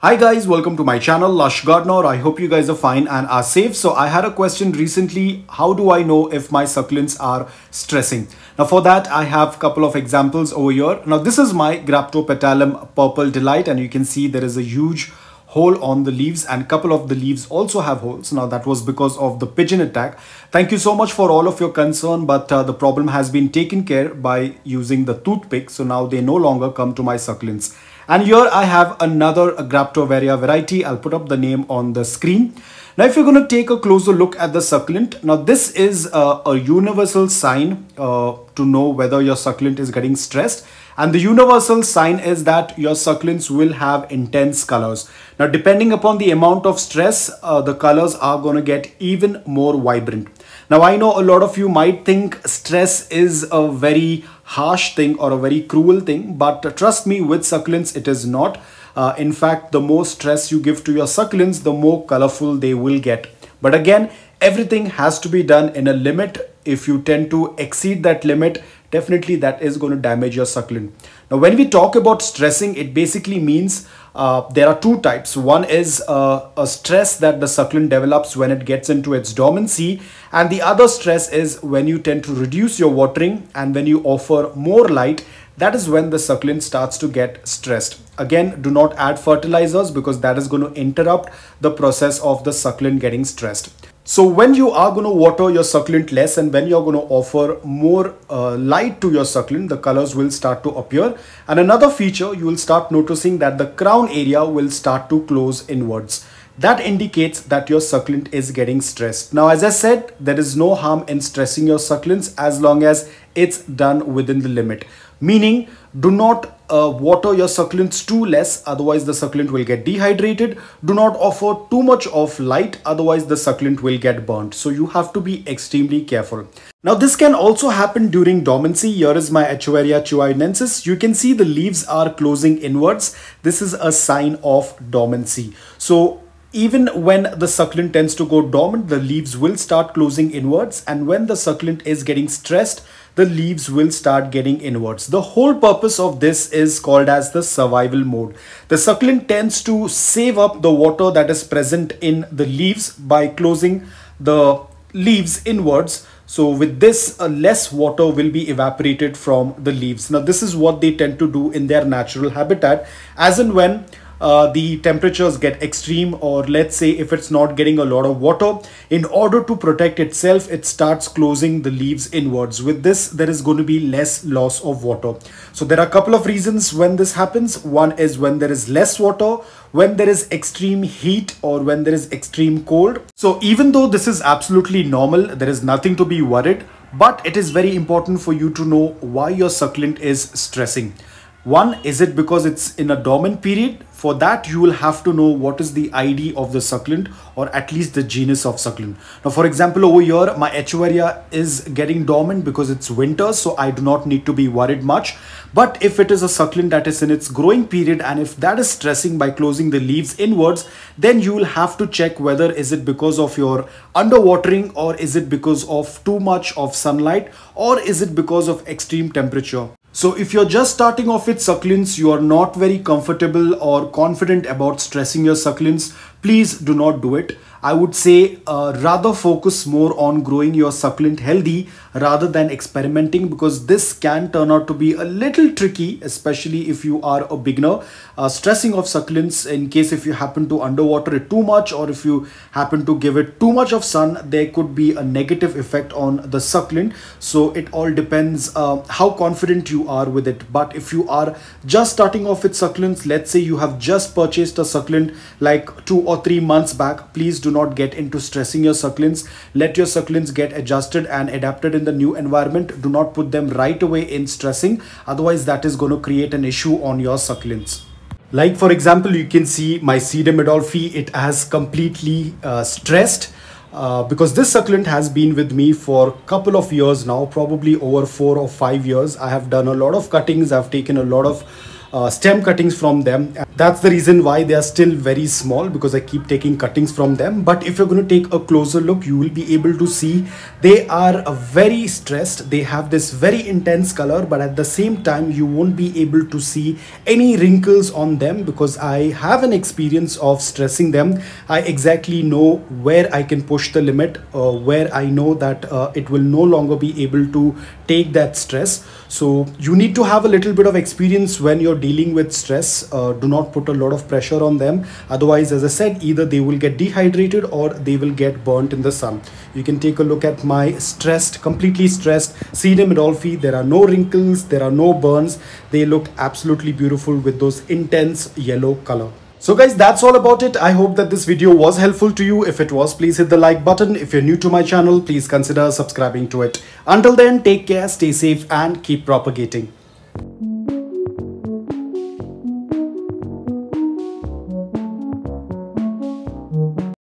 Hi guys, welcome to my channel Lush Gardener. I hope you guys are fine and are safe. So I had a question recently, how do I know if my succulents are stressing? Now for that I have a couple of examples over here. Now this is my Graptopetalum Purple Delight and you can see there is a huge hole on the leaves and couple of the leaves also have holes. Now that was because of the pigeon attack. Thank you so much for all of your concern but uh, the problem has been taken care by using the toothpick. So now they no longer come to my succulents. And here I have another Graptoveria variety. I'll put up the name on the screen. Now, if you're going to take a closer look at the succulent, now this is a, a universal sign uh, to know whether your succulent is getting stressed. And the universal sign is that your succulents will have intense colors. Now, depending upon the amount of stress, uh, the colors are going to get even more vibrant. Now, I know a lot of you might think stress is a very harsh thing or a very cruel thing, but trust me, with succulents, it is not. Uh, in fact, the more stress you give to your succulents, the more colorful they will get. But again, everything has to be done in a limit. If you tend to exceed that limit, definitely that is going to damage your succulent. Now, when we talk about stressing, it basically means uh, there are two types. One is uh, a stress that the succulent develops when it gets into its dormancy and the other stress is when you tend to reduce your watering and when you offer more light that is when the succulent starts to get stressed. Again, do not add fertilizers because that is going to interrupt the process of the succulent getting stressed. So when you are going to water your succulent less and when you're going to offer more uh, light to your succulent, the colors will start to appear. And another feature, you will start noticing that the crown area will start to close inwards. That indicates that your succulent is getting stressed. Now, as I said, there is no harm in stressing your succulents as long as it's done within the limit. Meaning, do not uh, water your succulents too less otherwise the succulent will get dehydrated. Do not offer too much of light otherwise the succulent will get burnt. So you have to be extremely careful. Now this can also happen during dormancy. Here is my echeveria chihuahuensis you can see the leaves are closing inwards. This is a sign of dormancy. So even when the succulent tends to go dormant, the leaves will start closing inwards. And when the succulent is getting stressed, the leaves will start getting inwards. The whole purpose of this is called as the survival mode. The succulent tends to save up the water that is present in the leaves by closing the leaves inwards. So with this, uh, less water will be evaporated from the leaves. Now this is what they tend to do in their natural habitat as and when uh, the temperatures get extreme or let's say if it's not getting a lot of water in order to protect itself it starts closing the leaves inwards. With this there is going to be less loss of water. So there are a couple of reasons when this happens. One is when there is less water when there is extreme heat or when there is extreme cold. So even though this is absolutely normal there is nothing to be worried but it is very important for you to know why your succulent is stressing one, is it because it's in a dormant period? For that, you will have to know what is the ID of the succulent or at least the genus of succulent. Now, for example, over here, my Echeveria is getting dormant because it's winter, so I do not need to be worried much. But if it is a succulent that is in its growing period and if that is stressing by closing the leaves inwards, then you will have to check whether is it because of your underwatering or is it because of too much of sunlight or is it because of extreme temperature. So if you're just starting off with succulents, you are not very comfortable or confident about stressing your succulents, please do not do it. I would say uh, rather focus more on growing your succulent healthy rather than experimenting because this can turn out to be a little tricky especially if you are a beginner. Uh, stressing of succulents in case if you happen to underwater it too much or if you happen to give it too much of sun there could be a negative effect on the succulent. So it all depends uh, how confident you are with it but if you are just starting off with succulents let's say you have just purchased a succulent like two or three months back please do not get into stressing your succulents. Let your succulents get adjusted and adapted in the new environment. Do not put them right away in stressing. Otherwise, that is going to create an issue on your succulents. Like for example, you can see my Sedum Adolphi, it has completely uh, stressed. Uh, because this succulent has been with me for a couple of years now, probably over four or five years. I have done a lot of cuttings, I've taken a lot of uh, stem cuttings from them. That's the reason why they are still very small because I keep taking cuttings from them. But if you're going to take a closer look, you will be able to see they are uh, very stressed. They have this very intense color, but at the same time, you won't be able to see any wrinkles on them because I have an experience of stressing them. I exactly know where I can push the limit, uh, where I know that uh, it will no longer be able to take that stress. So you need to have a little bit of experience when you're dealing with stress. Uh, do not put a lot of pressure on them. Otherwise, as I said, either they will get dehydrated or they will get burnt in the sun. You can take a look at my stressed, completely stressed Sedum Adolphi. There are no wrinkles, there are no burns. They look absolutely beautiful with those intense yellow color. So guys, that's all about it. I hope that this video was helpful to you. If it was, please hit the like button. If you're new to my channel, please consider subscribing to it. Until then, take care, stay safe and keep propagating.